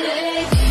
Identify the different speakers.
Speaker 1: Monday.